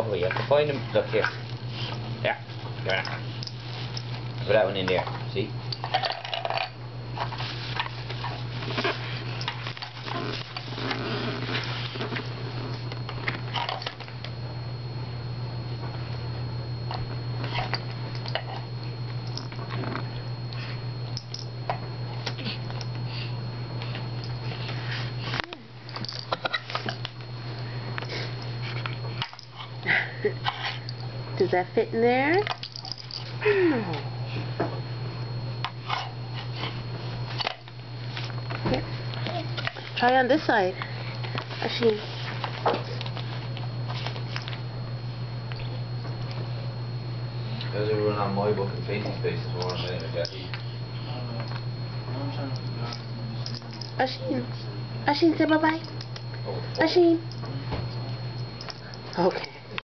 way. You have to find them. Look here. Yeah. There. Put that one in there. See? Does that fit in there? No. Here. Try on this side. Oisín. Those are run on my book and Facey Spaces more than anything, Jackie. Oisín. Oisín, say bye-bye. Oh, Oisín. Okay.